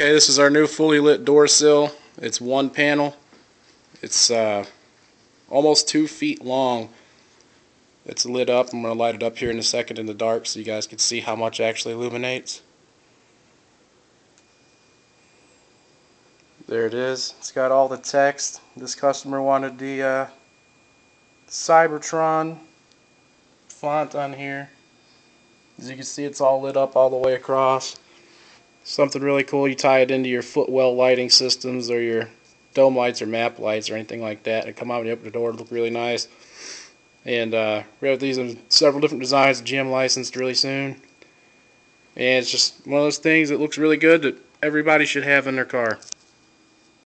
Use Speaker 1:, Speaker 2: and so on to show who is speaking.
Speaker 1: Okay, this is our new fully lit door sill. It's one panel. It's uh, almost two feet long. It's lit up. I'm going to light it up here in a second in the dark so you guys can see how much actually illuminates. There it is. It's got all the text. This customer wanted the uh, Cybertron font on here. As you can see, it's all lit up all the way across. Something really cool. You tie it into your footwell lighting systems or your dome lights or map lights or anything like that. And come out when you open the door. Look really nice. And uh, we have these in several different designs. GM licensed really soon. And it's just one of those things that looks really good that everybody should have in their car.